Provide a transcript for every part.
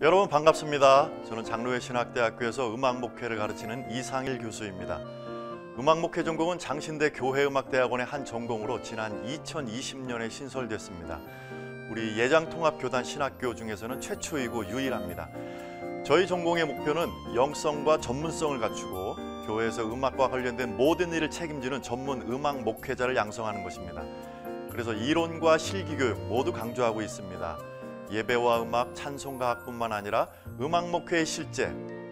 여러분 반갑습니다. 저는 장로회 신학대학교에서 음악 목회를 가르치는 이상일 교수입니다. 음악 목회 전공은 장신대 교회음악대학원의 한 전공으로 지난 2020년에 신설됐습니다. 우리 예장통합교단 신학교 중에서는 최초이고 유일합니다. 저희 전공의 목표는 영성과 전문성을 갖추고 교회에서 음악과 관련된 모든 일을 책임지는 전문 음악 목회자를 양성하는 것입니다. 그래서 이론과 실기 교육 모두 강조하고 있습니다. 예배와 음악, 찬송가뿐만 아니라 음악 목회의 실제,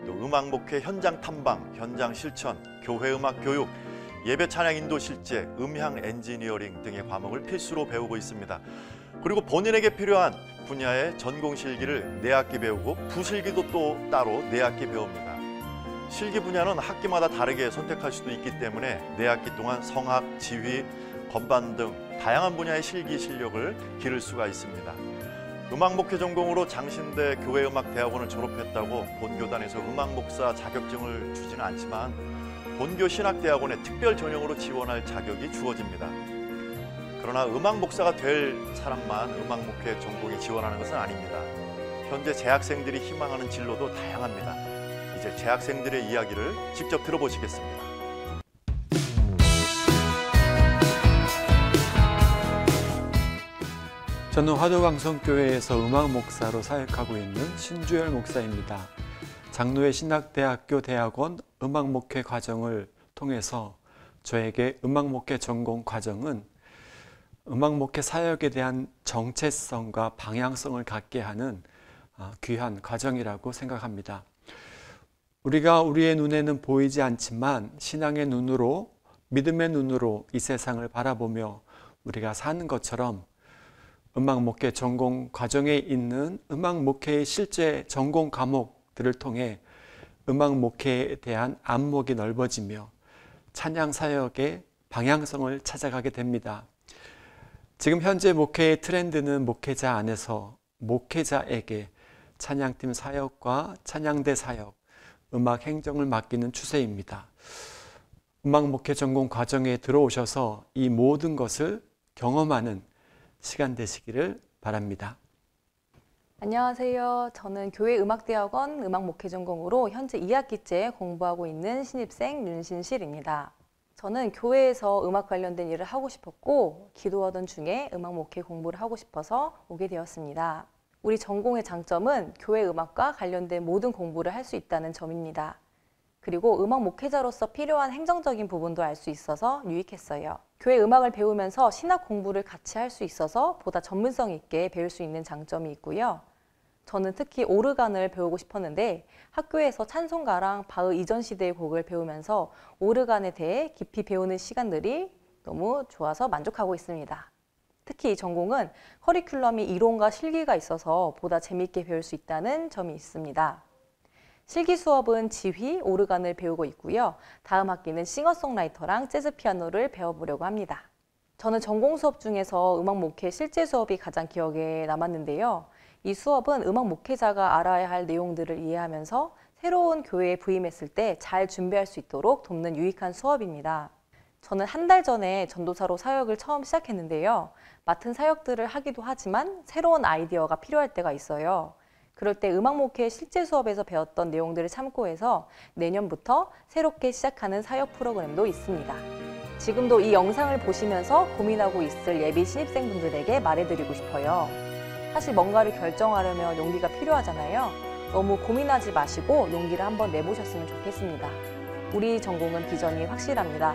또 음악 목회 현장 탐방, 현장 실천, 교회 음악 교육, 예배 찬양 인도 실제, 음향 엔지니어링 등의 과목을 필수로 배우고 있습니다. 그리고 본인에게 필요한 분야의 전공 실기를 네 학기 배우고 부실기도 또 따로 네 학기 배웁니다. 실기 분야는 학기마다 다르게 선택할 수도 있기 때문에 네 학기 동안 성악, 지휘, 건반 등 다양한 분야의 실기 실력을 기를 수가 있습니다. 음악 목회 전공으로 장신대 교회음악대학원을 졸업했다고 본교단에서 음악 목사 자격증을 주지는 않지만 본교 신학대학원에 특별 전형으로 지원할 자격이 주어집니다. 그러나 음악 목사가 될 사람만 음악 목회 전공에 지원하는 것은 아닙니다. 현재 재학생들이 희망하는 진로도 다양합니다. 이제 재학생들의 이야기를 직접 들어보시겠습니다. 저는 화도강성교회에서 음악 목사로 사역하고 있는 신주열 목사입니다. 장로회 신학대학교 대학원 음악 목회 과정을 통해서 저에게 음악 목회 전공 과정은 음악 목회 사역에 대한 정체성과 방향성을 갖게 하는 아, 귀한 과정이라고 생각합니다. 우리가 우리의 눈에는 보이지 않지만 신앙의 눈으로 믿음의 눈으로 이 세상을 바라보며 우리가 사는 것처럼 음악 목회 전공 과정에 있는 음악 목회의 실제 전공 과목들을 통해 음악 목회에 대한 안목이 넓어지며 찬양 사역의 방향성을 찾아가게 됩니다. 지금 현재 목회의 트렌드는 목회자 안에서 목회자에게 찬양팀 사역과 찬양대 사역, 음악 행정을 맡기는 추세입니다. 음악 목회 전공 과정에 들어오셔서 이 모든 것을 경험하는 시간 되시기를 바랍니다. 안녕하세요. 저는 교회 음악대학원 음악 목회 전공으로 현재 2학기째 공부하고 있는 신입생 윤신실입니다. 저는 교회에서 음악 관련된 일을 하고 싶었고 기도하던 중에 음악 목회 공부를 하고 싶어서 오게 되었습니다. 우리 전공의 장점은 교회 음악과 관련된 모든 공부를 할 수 있다는 점입니다. 그리고 음악 목회자로서 필요한 행정적인 부분도 알 수 있어서 유익했어요. 교회 음악을 배우면서 신학 공부를 같이 할 수 있어서 보다 전문성 있게 배울 수 있는 장점이 있고요. 저는 특히 오르간을 배우고 싶었는데 학교에서 찬송가랑 바흐 이전 시대의 곡을 배우면서 오르간에 대해 깊이 배우는 시간들이 너무 좋아서 만족하고 있습니다. 특히 이 전공은 커리큘럼이 이론과 실기가 있어서 보다 재미있게 배울 수 있다는 점이 있습니다. 실기 수업은 지휘, 오르간을 배우고 있고요. 다음 학기는 싱어송라이터랑 재즈 피아노를 배워보려고 합니다. 저는 전공 수업 중에서 음악 목회 실제 수업이 가장 기억에 남았는데요. 이 수업은 음악 목회자가 알아야 할 내용들을 이해하면서 새로운 교회에 부임했을 때 잘 준비할 수 있도록 돕는 유익한 수업입니다. 저는 한 달 전에 전도사로 사역을 처음 시작했는데요. 맡은 사역들을 하기도 하지만 새로운 아이디어가 필요할 때가 있어요. 그럴 때 음악 목회 실제 수업에서 배웠던 내용들을 참고해서 내년부터 새롭게 시작하는 사역 프로그램도 있습니다. 지금도 이 영상을 보시면서 고민하고 있을 예비 신입생분들에게 말해드리고 싶어요. 사실 뭔가를 결정하려면 용기가 필요하잖아요. 너무 고민하지 마시고 용기를 한번 내보셨으면 좋겠습니다. 우리 전공은 비전이 확실합니다.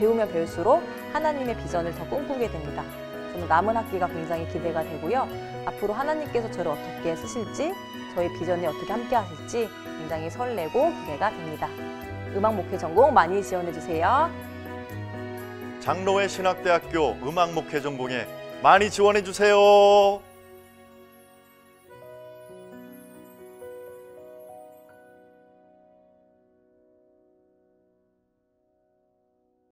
배우면 배울수록 하나님의 비전을 더 꿈꾸게 됩니다. 저는 남은 학기가 굉장히 기대가 되고요. 앞으로 하나님께서 저를 어떻게 쓰실지, 저희 비전에 어떻게 함께 하실지 굉장히 설레고 기대가 됩니다. 음악 목회 전공 많이 지원해 주세요. 장로회 신학대학교 음악 목회 전공에 많이 지원해 주세요.